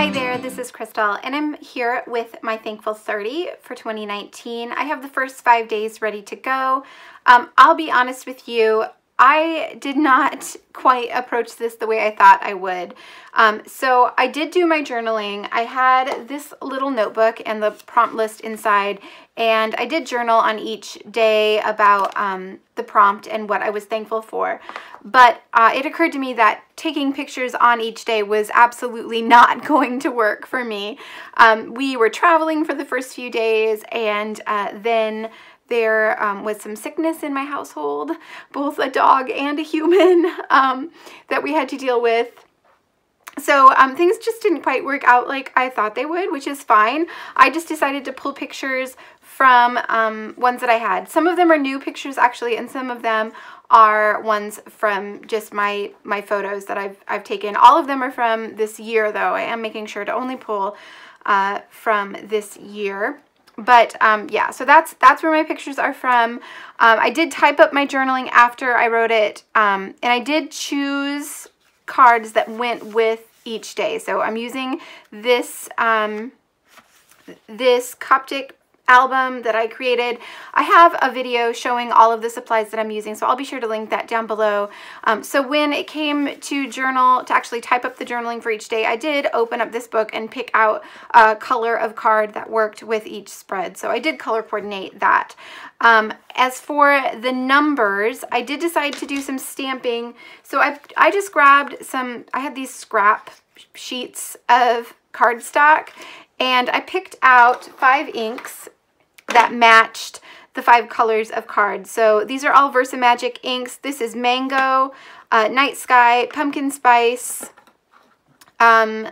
Hi there, this is Krystal, and I'm here with my Thankful 30 for 2019. I have the first five days ready to go. Um, I'll be honest with you, I did not quite approach this the way I thought I would. Um, so I did do my journaling. I had this little notebook and the prompt list inside, and I did journal on each day about um, the prompt and what I was thankful for. But uh, it occurred to me that taking pictures on each day was absolutely not going to work for me. Um, we were traveling for the first few days, and uh, then there um, was some sickness in my household, both a dog and a human um, that we had to deal with. So um, things just didn't quite work out like I thought they would, which is fine. I just decided to pull pictures from um, ones that I had. Some of them are new pictures actually, and some of them are ones from just my my photos that I've, I've taken. All of them are from this year though. I am making sure to only pull uh, from this year but um, yeah, so that's that's where my pictures are from. Um, I did type up my journaling after I wrote it, um, and I did choose cards that went with each day. So I'm using this um, this Coptic album that I created. I have a video showing all of the supplies that I'm using, so I'll be sure to link that down below. Um, so when it came to journal, to actually type up the journaling for each day, I did open up this book and pick out a color of card that worked with each spread. So I did color coordinate that. Um, as for the numbers, I did decide to do some stamping. So I, I just grabbed some, I had these scrap sheets of cardstock and I picked out five inks that matched the five colors of cards. So these are all Versamagic inks. This is Mango, uh, Night Sky, Pumpkin Spice, um,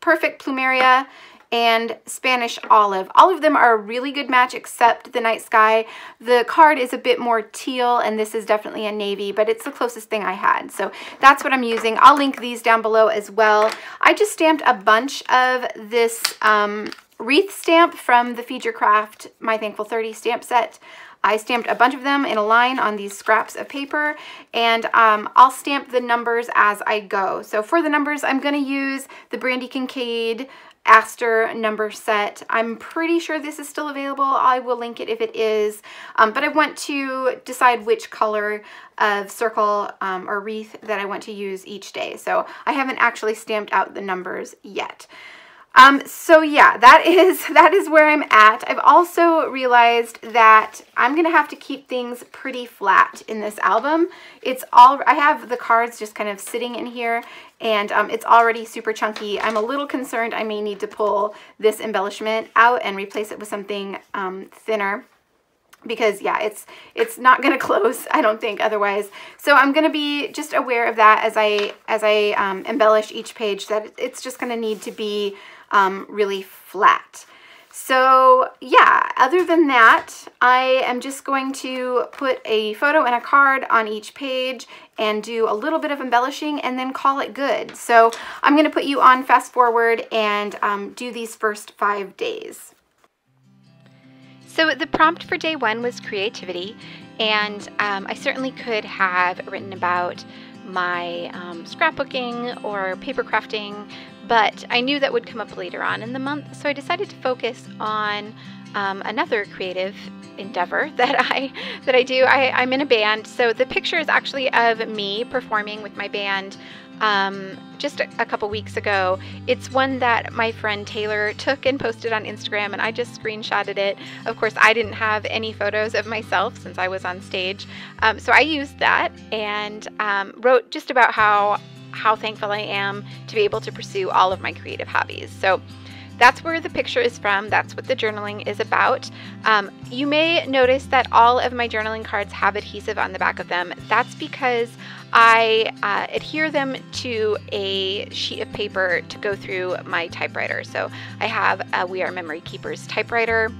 Perfect Plumeria, and Spanish Olive. All of them are a really good match except the Night Sky. The card is a bit more teal and this is definitely a navy, but it's the closest thing I had. So that's what I'm using. I'll link these down below as well. I just stamped a bunch of this um, wreath stamp from Feed Your Craft My Thankful 30 stamp set. I stamped a bunch of them in a line on these scraps of paper and um, I'll stamp the numbers as I go. So for the numbers, I'm going to use the Brandi Kincaid Aster number set. I'm pretty sure this is still available. I will link it if it is, um, but I want to decide which color of circle um, or wreath that I want to use each day. So I haven't actually stamped out the numbers yet. Um, so yeah, that is, that is where I'm at. I've also realized that I'm going to have to keep things pretty flat in this album. It's all, I have the cards just kind of sitting in here and um, it's already super chunky. I'm a little concerned I may need to pull this embellishment out and replace it with something um, thinner because yeah it's it's not going to close I don't think otherwise so I'm going to be just aware of that as I as I um, embellish each page that it's just going to need to be um, really flat. So yeah, other than that, I am just going to put a photo and a card on each page and do a little bit of embellishing and then call it good. So I'm going to put you on fast forward and um, do these first five days. So the prompt for day one was creativity, and um, I certainly could have written about my um, scrapbooking or paper crafting, but I knew that would come up later on in the month, so I decided to focus on um, another creative endeavor that I that I do. I, am in a band, so the picture is actually of me performing with my band um, just a, a, couple weeks ago. It's one that my friend Taylor took and posted on Instagram, and I just screenshotted it. Of course, I didn't have any photos of myself since I was on stage, um, so I used that and um, wrote just about how how thankful I am to be able to pursue all of my creative hobbies. So that's where the picture is from. That's what the journaling is about. Um, you may notice that all of my journaling cards have adhesive on the back of them. That's because I uh, adhere them to a sheet of paper to go through my typewriter. So I have a We Are Memory Keepers typewriter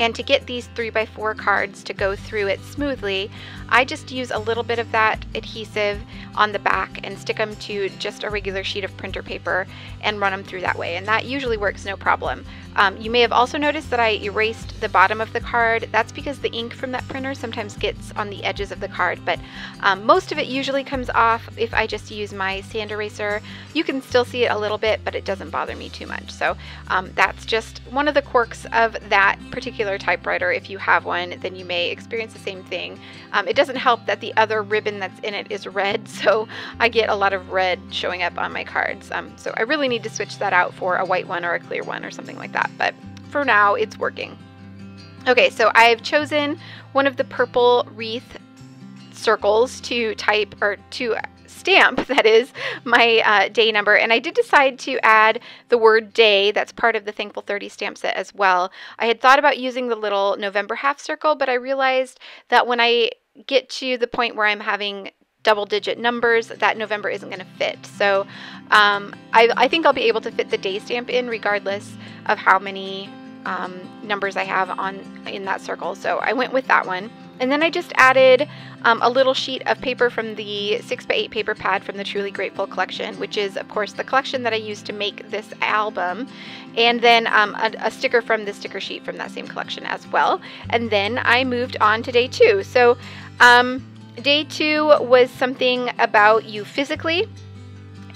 And to get these 3x4 cards to go through it smoothly, I just use a little bit of that adhesive on the back and stick them to just a regular sheet of printer paper and run them through that way. And that usually works no problem. Um, you may have also noticed that I erased the bottom of the card. That's because the ink from that printer sometimes gets on the edges of the card, but um, most of it usually comes off if I just use my sand eraser. You can still see it a little bit, but it doesn't bother me too much. So um, that's just one of the quirks of that particular typewriter. If you have one, then you may experience the same thing. Um, it doesn't help that the other ribbon that's in it is red, so I get a lot of red showing up on my cards. Um, so I really need to switch that out for a white one or a clear one or something like that, but for now it's working. Okay, so I've chosen one of the purple wreath circles to type or to stamp that is my uh, day number and I did decide to add the word day that's part of the Thankful 30 stamp set as well. I had thought about using the little November half circle but I realized that when I get to the point where I'm having double digit numbers, that November isn't going to fit. So um, I, I, think I'll be able to fit the day stamp in regardless of how many um, numbers I have on in that circle. So I went with that one. And then I just added um, a little sheet of paper from the 6x8 paper pad from the Truly Grateful collection, which is, of course, the collection that I used to make this album. And then um, a, a, sticker from the sticker sheet from that same collection as well. And then I moved on to day two. So um, Day two was something about you physically,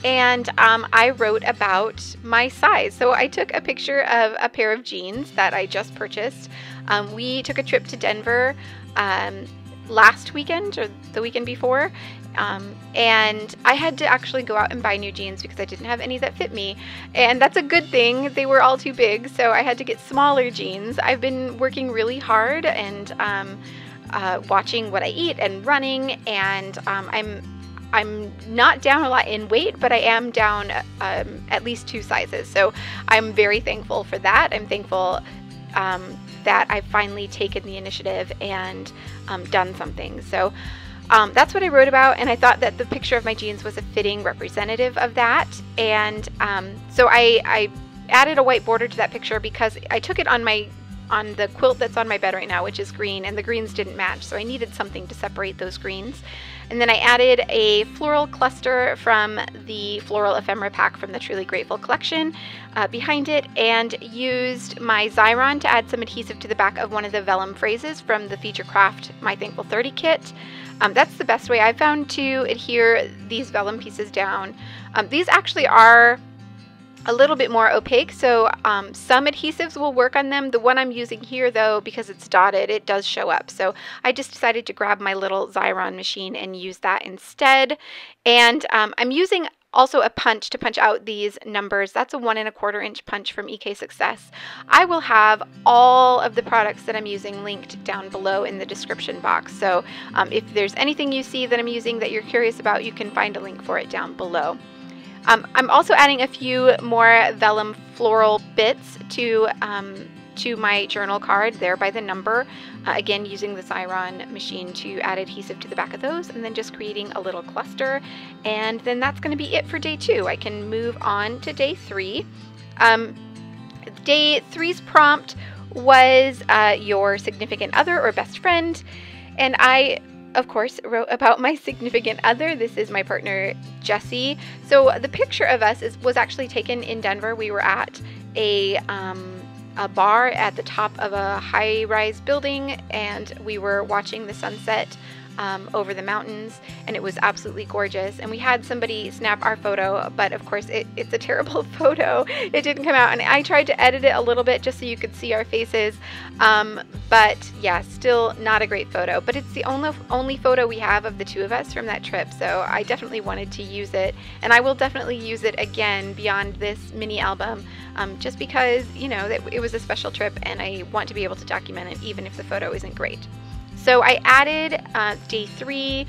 and um, I wrote about my size. So I took a picture of a pair of jeans that I just purchased. Um, we took a trip to Denver um, last weekend or the weekend before. Um, and I had to actually go out and buy new jeans because I didn't have any that fit me. And that's a good thing. They were all too big, so I had to get smaller jeans. I've been working really hard and um, uh, watching what I eat and running, and um, I'm I'm not down a lot in weight, but I am down um, at least two sizes. So I'm very thankful for that. I'm thankful um, that I've finally taken the initiative and um, done something. So um, that's what I wrote about, and I thought that the picture of my jeans was a fitting representative of that. And um, so I, I added a white border to that picture because I took it on my on the quilt that's on my bed right now, which is green, and the greens didn't match, so I needed something to separate those greens. And then I added a floral cluster from the Floral Ephemera pack from the Truly Grateful collection uh, behind it, and used my Xyron to add some adhesive to the back of one of the vellum phrases from the Feed Your Craft My Thankful 30 kit. Um, that's the best way I've found to adhere these vellum pieces down. Um, these actually are a little bit more opaque so um, some adhesives will work on them the one I'm using here though because it's dotted it does show up so I just decided to grab my little Xyron machine and use that instead and um, I'm using also a punch to punch out these numbers. That's a one and a quarter inch punch from EK Success. I will have all of the products that I'm using linked down below in the description box. So um, if there's anything you see that I'm using that you're curious about, you can find a link for it down below. Um, I'm also adding a few more vellum floral bits to um, to my journal card there by the number. Uh, again, using the Xyron machine to add adhesive to the back of those and then just creating a little cluster. And then that's going to be it for day two. I can move on to day three. Um, day three's prompt was uh, your significant other or best friend. And I of course, wrote about my significant other. This is my partner, Jesse. So the picture of us is, was actually taken in Denver. We were at a, um, a bar at the top of a high rise building and we were watching the sunset um, over the mountains, and it was absolutely gorgeous. And we had somebody snap our photo, but of course, it, it's a terrible photo. It didn't come out, and I tried to edit it a little bit just so you could see our faces. Um, but yeah, still not a great photo. But it's the only only photo we have of the two of us from that trip, so I definitely wanted to use it, and I will definitely use it again beyond this mini album. Um, just because you know that it was a special trip and I want to be able to document it even if the photo isn't great. So I added uh, day three.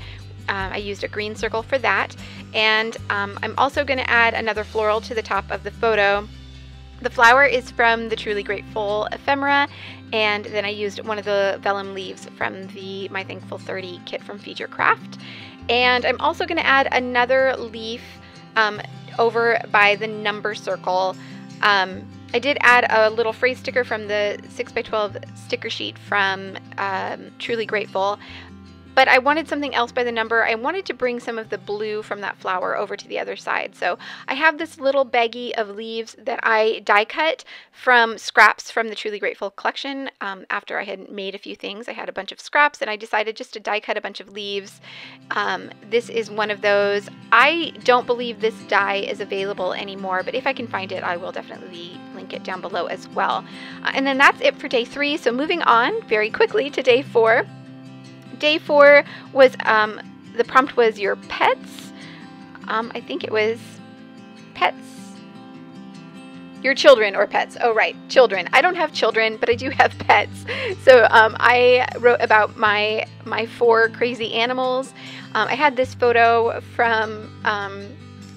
Uh, I used a green circle for that. And um, I'm also going to add another floral to the top of the photo. The flower is from the Truly Grateful ephemera, and then I used one of the vellum leaves from the My Thankful 30 kit from Feed Your Craft. And I'm also going to add another leaf um, over by the number circle. Um, I did add a little phrase sticker from the 6x12 sticker sheet from um, Truly Grateful but I wanted something else by the number. I wanted to bring some of the blue from that flower over to the other side. So I have this little baggie of leaves that I die cut from scraps from the Truly Grateful collection. Um, after I had made a few things, I had a bunch of scraps and I decided just to die cut a bunch of leaves. Um, this is one of those. I don't believe this die is available anymore, but if I can find it, I will definitely link it down below as well. Uh, and then that's it for day three. So moving on very quickly to day four. Day four was um, the prompt was your pets. Um, I think it was pets. Your children or pets. Oh, right, children. I don't have children, but I do have pets. So um, I wrote about my my four crazy animals. Um, I had this photo from um,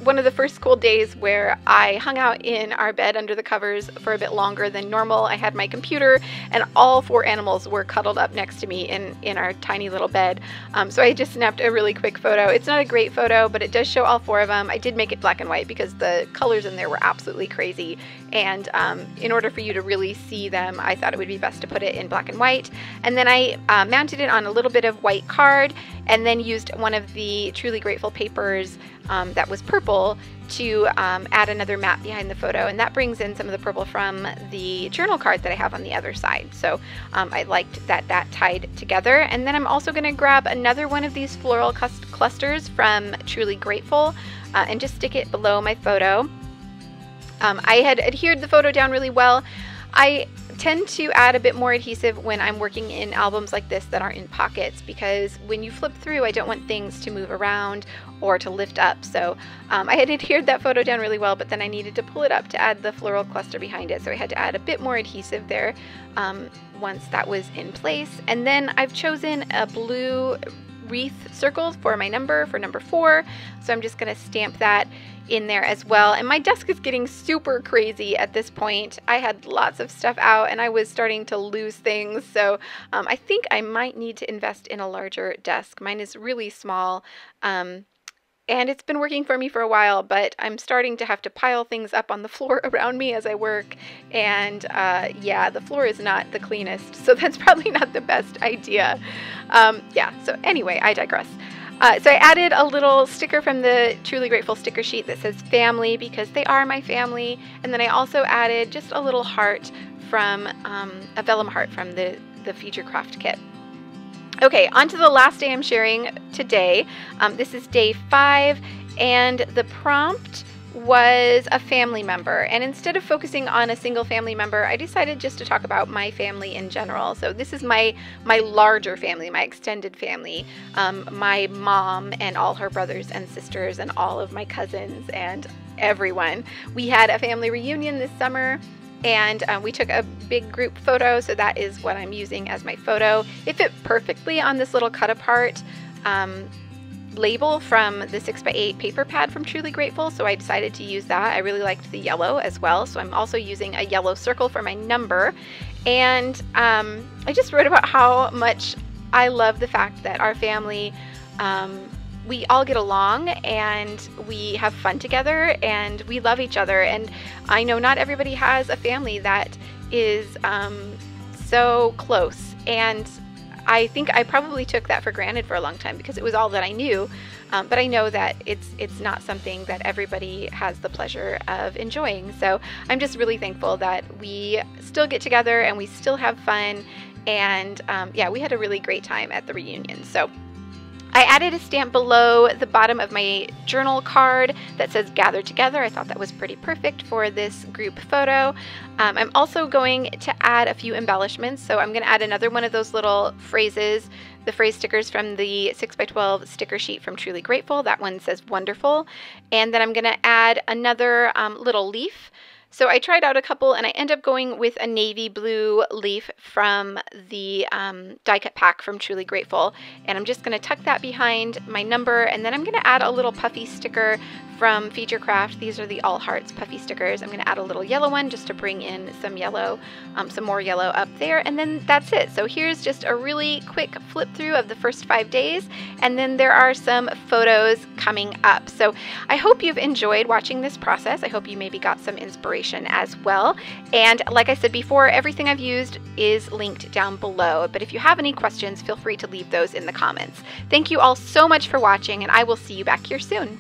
one of the first school days where I hung out in our bed under the covers for a bit longer than normal. I had my computer, and all four animals were cuddled up next to me in, in our tiny little bed. Um, so I just snapped a really quick photo. It's not a great photo, but it does show all four of them. I did make it black and white because the colors in there were absolutely crazy. And um, in order for you to really see them, I thought it would be best to put it in black and white. And then I uh, mounted it on a little bit of white card and then used one of the Truly Grateful papers um, that was purple to um, add another map behind the photo. And that brings in some of the purple from the journal card that I have on the other side. So um, I liked that that tied together. And then I'm also going to grab another one of these floral clusters from Truly Grateful uh, and just stick it below my photo. Um, I had adhered the photo down really well. I tend to add a bit more adhesive when I'm working in albums like this that aren't in pockets because when you flip through I don't want things to move around or to lift up. So um, I had adhered that photo down really well but then I needed to pull it up to add the floral cluster behind it. So I had to add a bit more adhesive there um, once that was in place. And then I've chosen a blue wreath circle for my number for number four so I'm just going to stamp that in there as well. And my desk is getting super crazy at this point. I had lots of stuff out and I was starting to lose things. So um, I think I might need to invest in a larger desk. Mine is really small. Um, and it's been working for me for a while, but I'm starting to have to pile things up on the floor around me as I work. And uh, yeah, the floor is not the cleanest, so that's probably not the best idea. Um, yeah, so anyway, I digress. Uh, so I added a little sticker from the Truly Grateful sticker sheet that says family because they are my family. And then I also added just a little heart from um, a vellum heart from the, the Feed Your Craft kit. Okay, on to the last day I'm sharing today. Um, this is day five, and the prompt was a family member. And instead of focusing on a single family member, I decided just to talk about my family in general. So this is my my larger family, my extended family, um, my mom and all her brothers and sisters and all of my cousins and everyone. We had a family reunion this summer and um, we took a big group photo so that is what I'm using as my photo. It fit perfectly on this little cut apart um, label from the 6x8 paper pad from Truly Grateful, so I decided to use that. I really liked the yellow as well, so I'm also using a yellow circle for my number. And um, I just wrote about how much I love the fact that our family, um, we all get along and we have fun together and we love each other. And I know not everybody has a family that is um, so close. And I think I probably took that for granted for a long time because it was all that I knew. Um, but I know that it's it's not something that everybody has the pleasure of enjoying. So I'm just really thankful that we still get together and we still have fun. And um, yeah, we had a really great time at the reunion. So I added a stamp below the bottom of my journal card that says gather together. I thought that was pretty perfect for this group photo. Um, I'm also going to add a few embellishments. So I'm going to add another one of those little phrases, the phrase stickers from the 6x12 sticker sheet from Truly Grateful. That one says wonderful. And then I'm going to add another um, little leaf so I tried out a couple and I end up going with a navy blue leaf from the um, die cut pack from Truly Grateful. And I'm just going to tuck that behind my number and then I'm going to add a little puffy sticker from Feed Your Craft. These are the All Hearts puffy stickers. I'm going to add a little yellow one just to bring in some yellow, um, some more yellow up there, and then that's it. So here's just a really quick flip through of the first five days, and then there are some photos coming up. So I hope you've enjoyed watching this process. I hope you maybe got some inspiration as well. And like I said before, everything I've used is linked down below. But if you have any questions, feel free to leave those in the comments. Thank you all so much for watching, and I will see you back here soon.